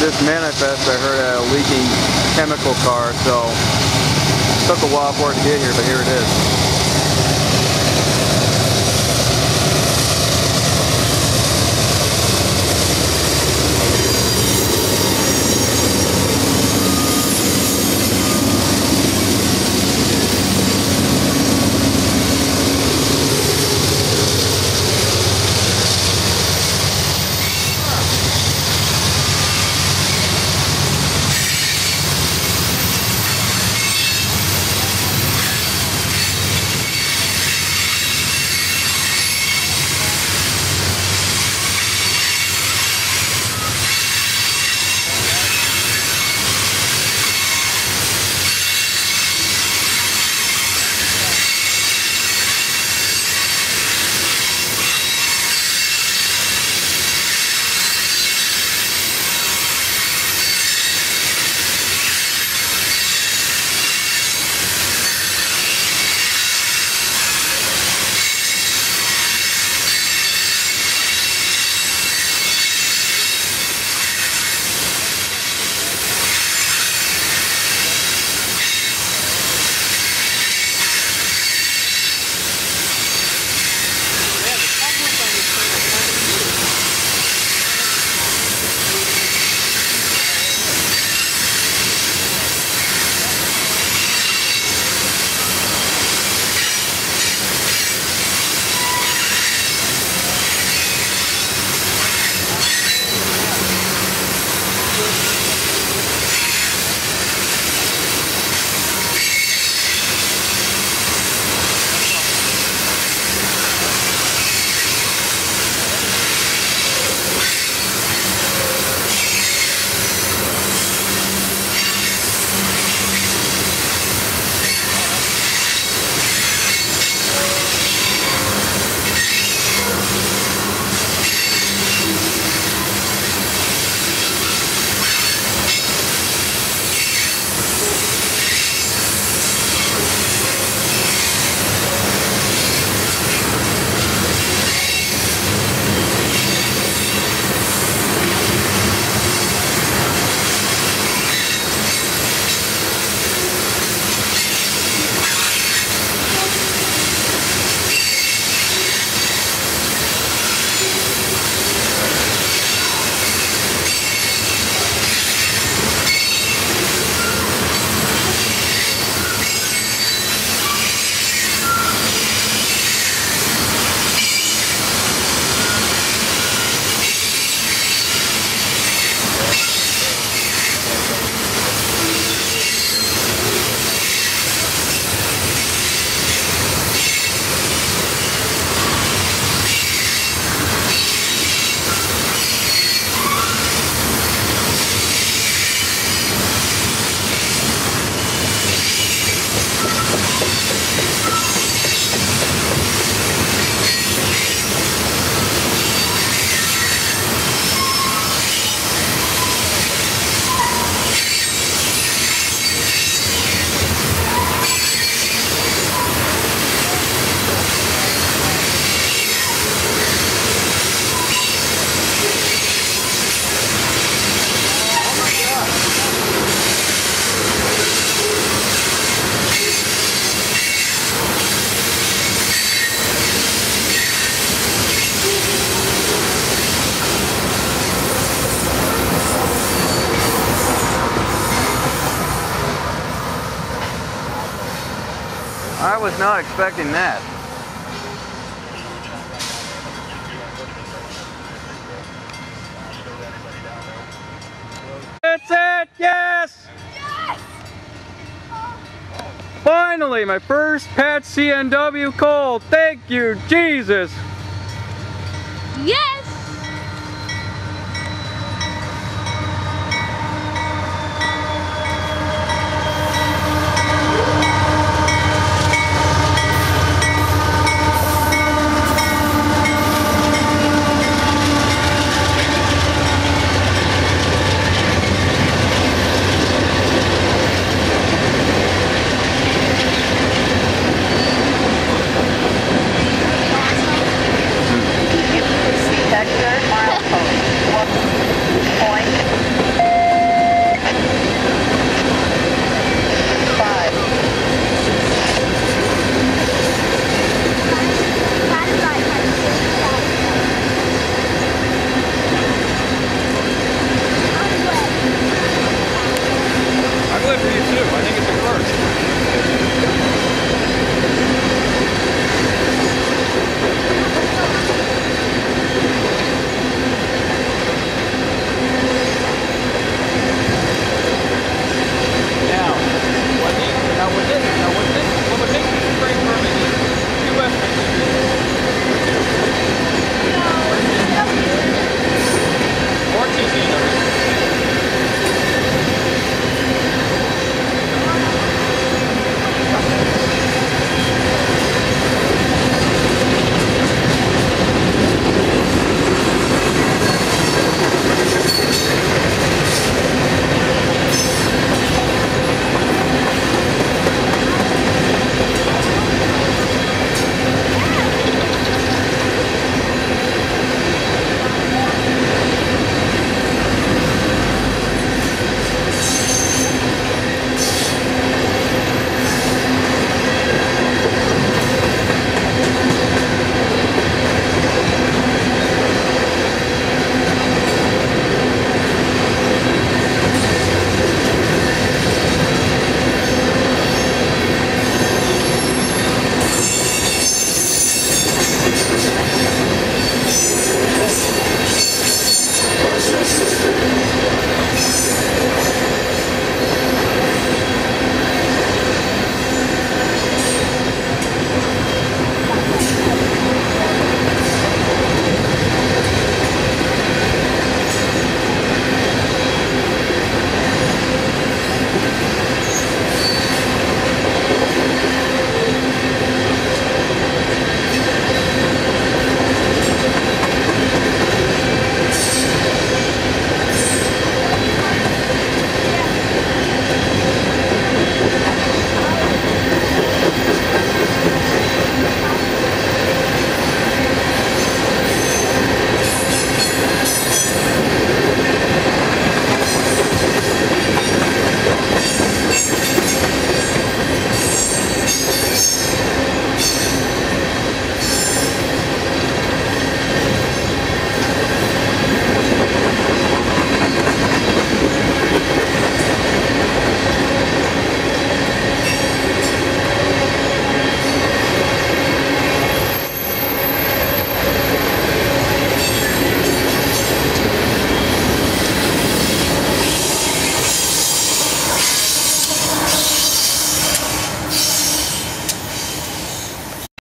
this manifest, I heard a leaking chemical car, so it took a while for it to get here, but here it is. I was not expecting that. That's it! Yes! yes! Finally, my first Pat CNW call. Thank you, Jesus! Yes!